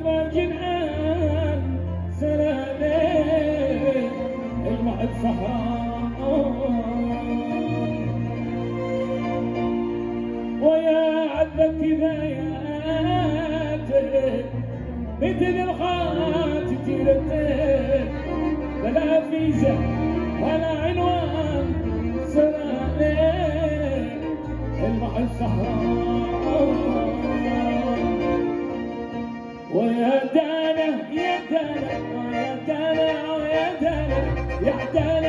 ما الجنان سلالي المعد صحراء ويا عذب كفاياتك مثل الخات تيرتك بلا فيزا ولا عنوان سلالي المحل صحراء. ويا دانا يا دانا يا دانا يا دانا يا دانا.